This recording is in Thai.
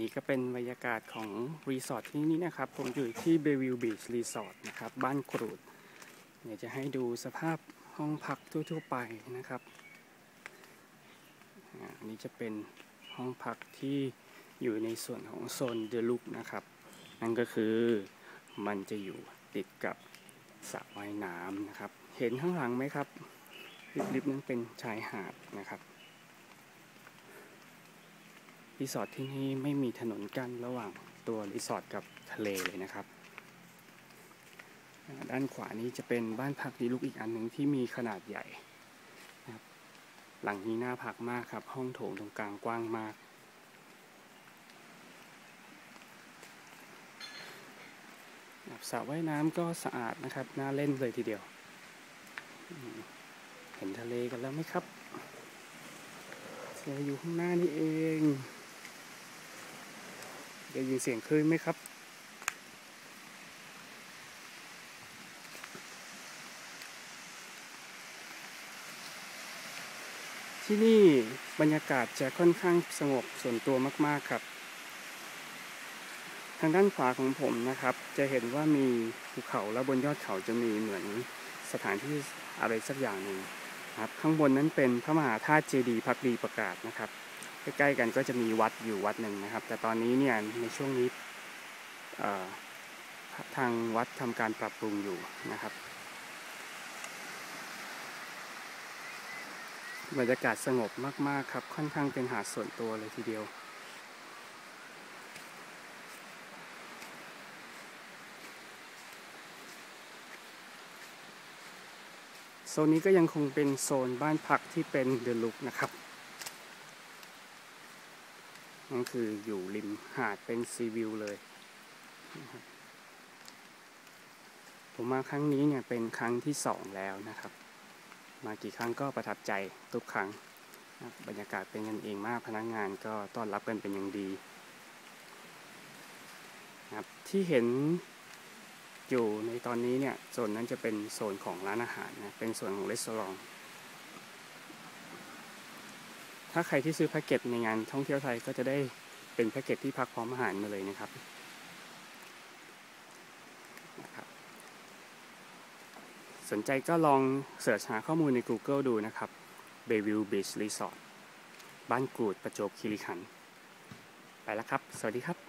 นี้ก็เป็นบรรยากาศของรีสอร์ทที่นี่นะครับ ผมอยู่ที่เบวิลบีชรีสอร์ทนะครับ บ้านกรูดเดี๋ยวจะให้ดูสภาพห้องพักทั่วๆไปนะครับอันนี้จะเป็นห้องพักที่อยู่ในส่วนของโซนเดลุกนะครับ นั่นก็คือมันจะอยู่ติดกับสระว่ายน้ำนะครับ เห็นข้างหลังไหมครับริบๆนั้นเป็นชายหาดนะครับ รีสอร์ทที่นี่ไม่มีถนนกั้นระหว่างตัวรีสอร์ทกับทะเลเลยนะครับ ด้านขวานี้จะเป็นบ้านพัก deluxe อีกอันหนึ่งที่มีขนาดใหญ่นะครับหลังนี้น่าพักมากครับ ห้องโถงตรงกลางกว้างมาก สระว่ายน้ำก็สะอาดนะครับ น่าเล่นเลยทีเดียว เห็นทะเลกันแล้วไหมครับทะเลอยู่ข้างหน้านี่เอง ได้ยินเสียงคลื่นไหมครับ ที่นี่บรรยากาศจะค่อนข้างสงบส่วนตัวมากๆครับ ทางด้านขวาของผมนะครับ จะเห็นว่ามีภูเขาแล้วบนยอดเขาจะมีเหมือนสถานที่อะไรสักอย่างหนึ่งครับ ข้างบนนั้นเป็นพระมหาธาตุเจดีย์พักดีประกาศนะครับ ใกล้ๆกันก็จะมีวัดอยู่วัดหนึ่งนะครับ แต่ตอนนี้เนี่ยในช่วงนี้ทางวัดทำการปรับปรุงอยู่นะครับบรรยากาศสงบมาก ๆ ครับ ค่อนข้างเป็นหาดส่วนตัวเลยทีเดียว โซนนี้ก็ยังคงเป็นโซนบ้านพักที่เป็นเดลุกนะครับ นั่คืออยู่ริมหาดเป็นซีวิวเลยผมมาครั้งนี้เนี่ยเป็นครั้งที่สองแล้วนะครับ มากี่ครั้งก็ประทับใจทุกครั้งบรรยากาศเป็นกันเองมากพนักงานก็ต้อนรับกันเป็นอย่างดีนะครับที่เห็นอยู่ในตอนนี้เนี่ยโซนนั้นจะเป็นโซนของร้านอาหารนะเป็นส่วนของรีสอร์ท ถ้าใครที่ซื้อแพ็กเกจในงานท่องเที่ยวไทยก็จะได้เป็นแพ็กเกจที่พักพร้อมอาหารมาเลยนะครับสนใจก็ลองเสิร์ชหาข้อมูลใน Google ดูนะครับ Bayview Beach Resort บ้านกรูดประจวบคีรีขันธ์ไปแล้วครับ สวัสดีครับ